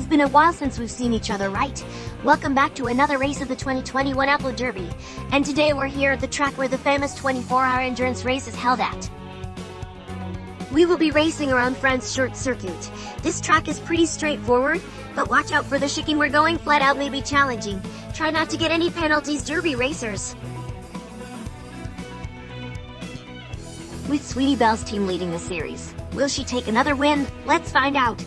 has been a while since we've seen each other, right? Welcome back to another race of the 2021 Applewood Derby. And today we're here at the track where the famous 24-hour endurance race is held at. We will be racing around France Short Circuit. This track is pretty straightforward, but watch out for the chicane we're going flat out may be challenging. Try not to get any penalties, Derby racers. With Sweetie Belle's team leading the series, will she take another win? Let's find out.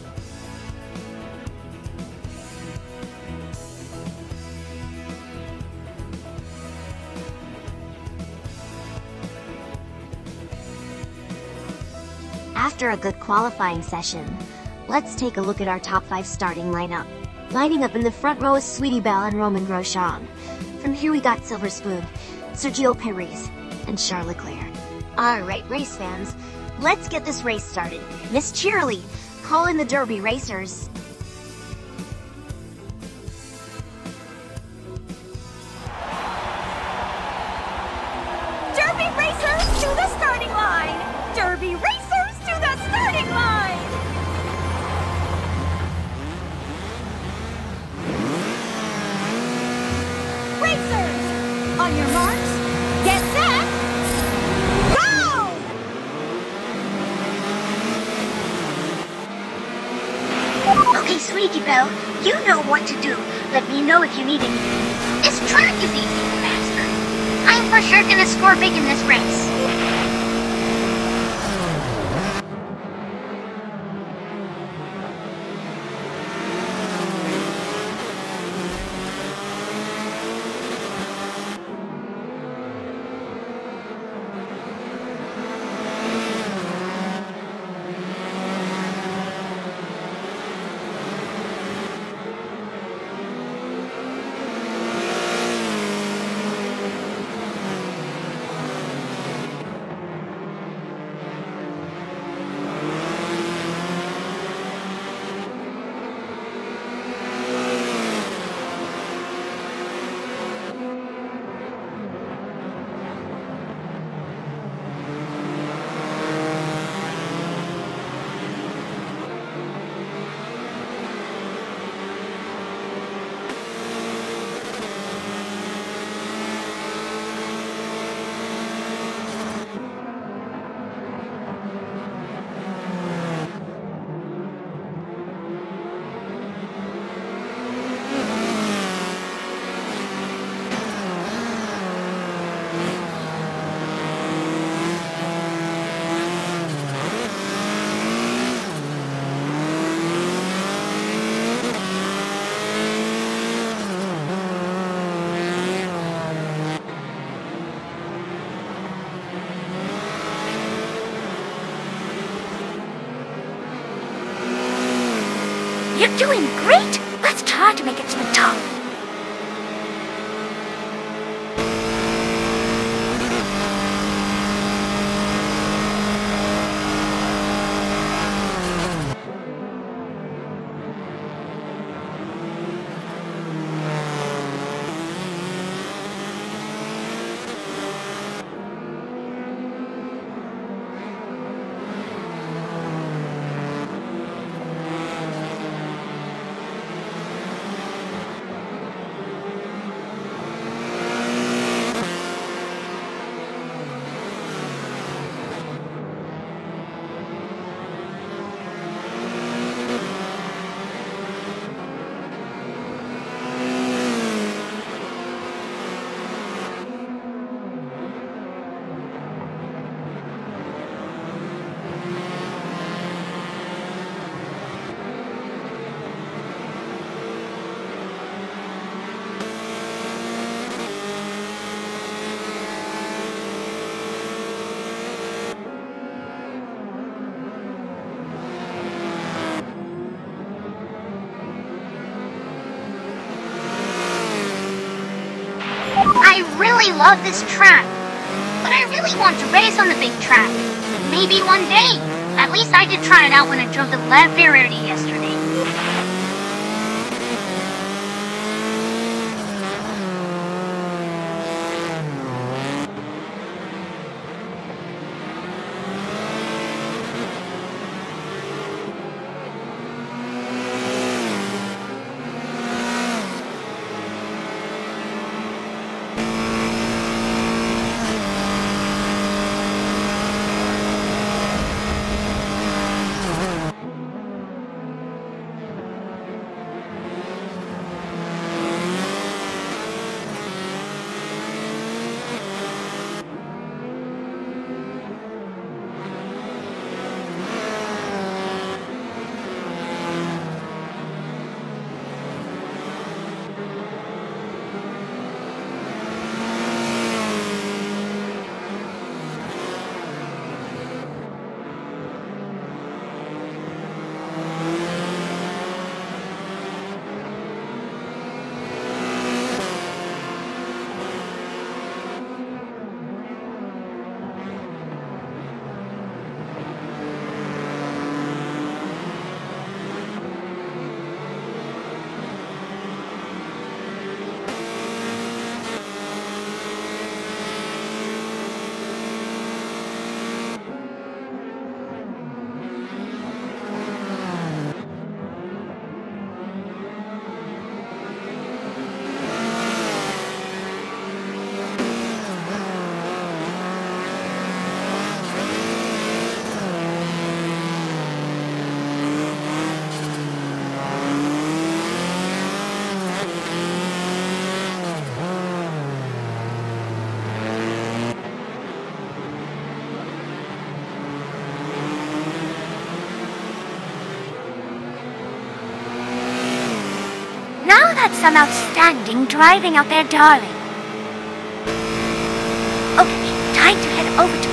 After a good qualifying session, let's take a look at our top 5 starting lineup. Lining up in the front row is Sweetie Belle and Romain Grosjean. From here we got Silver Spoon, Sergio Perez, and Charles Leclerc. Alright race fans, let's get this race started. Miss Cheerilee, call in the Derby racers. Okay, Sweetie Belle, you know what to do. Let me know if you need anything. This track is easy, Master. I'm for sure gonna score big in this race. Doing great! Let's try to make it to the I really love this track, but I really want to race on the big track. Maybe one day. At least I did try it out when I drove the La Ferrari yesterday. Some outstanding driving out there, darling. Okay, time to head over to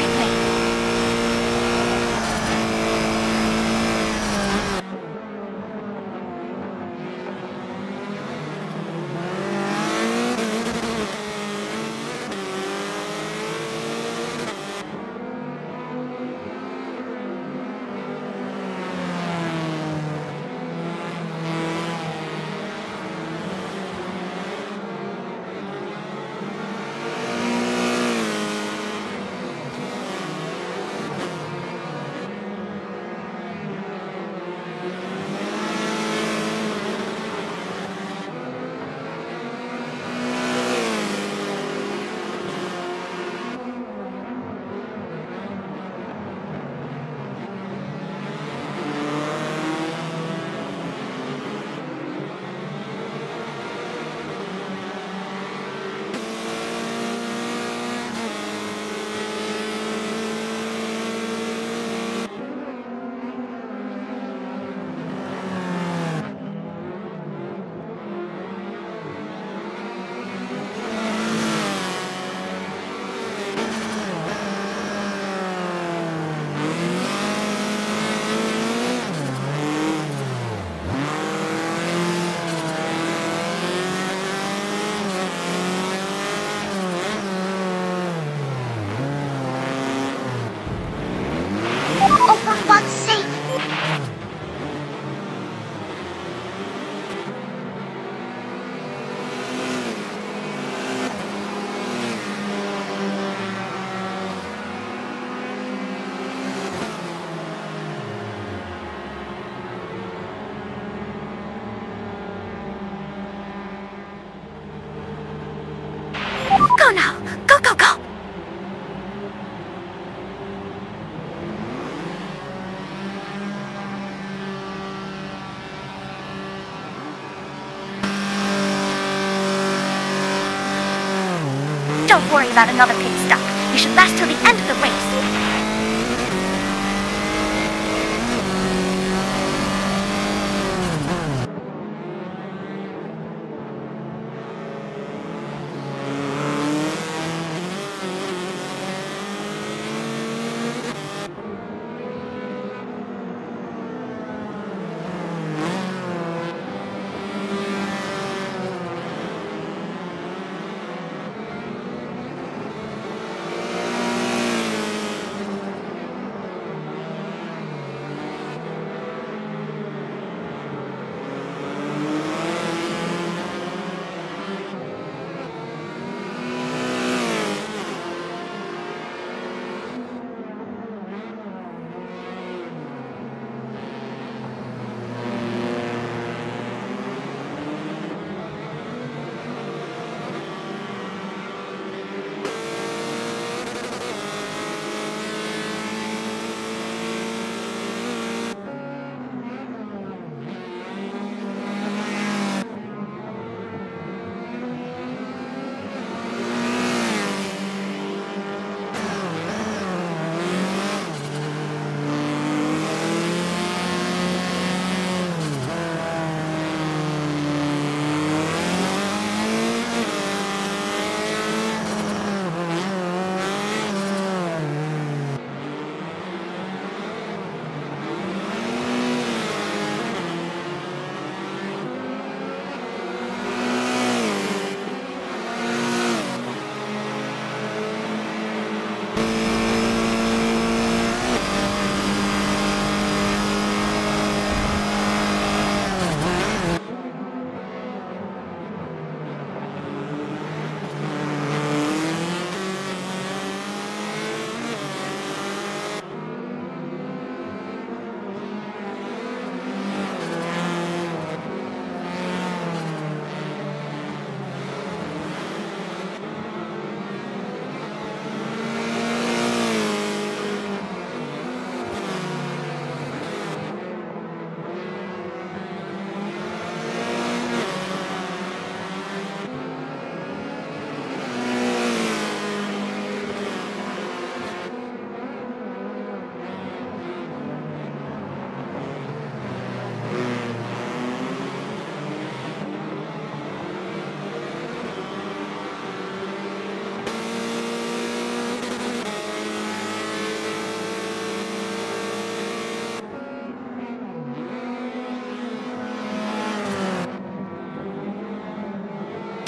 Don't worry about another pit stop. You should last till the end of the race.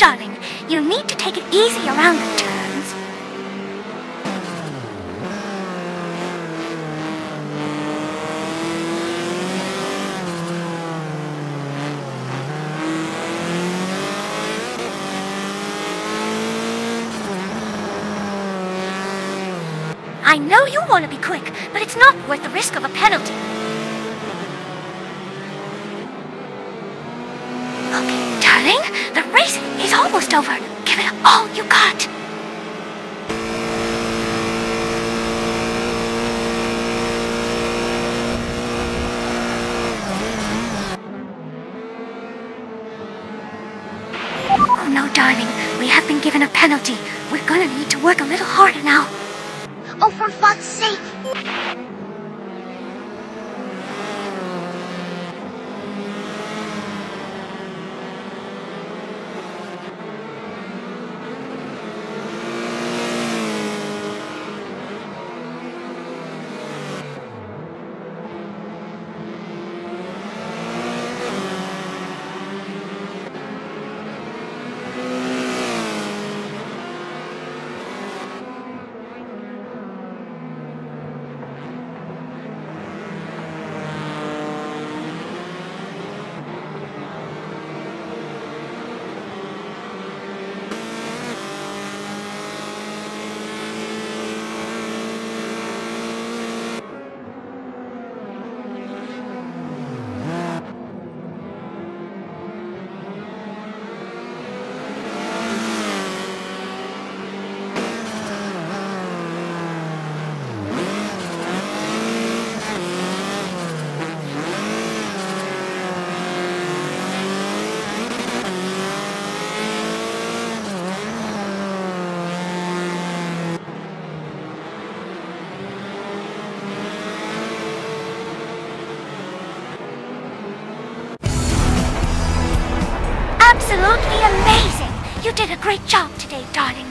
Darling, you need to take it easy around the turns. I know you want to be quick, but it's not worth the risk of a penalty. Okay, darling, the race is almost over. Give it all you got. Oh no, darling, we have been given a penalty. We're gonna need to work a little harder now. Oh, for fuck's sake! You did a great job today, darling.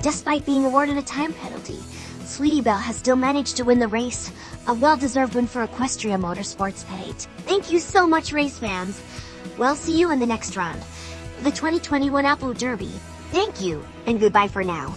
Despite being awarded a time penalty, Sweetie Belle has still managed to win the race. A well-deserved win for Equestria Motorsports Pet 8. Thank you so much, race fans. We'll see you in the next round. The 2021 Applewood Derby. Thank you, and goodbye for now.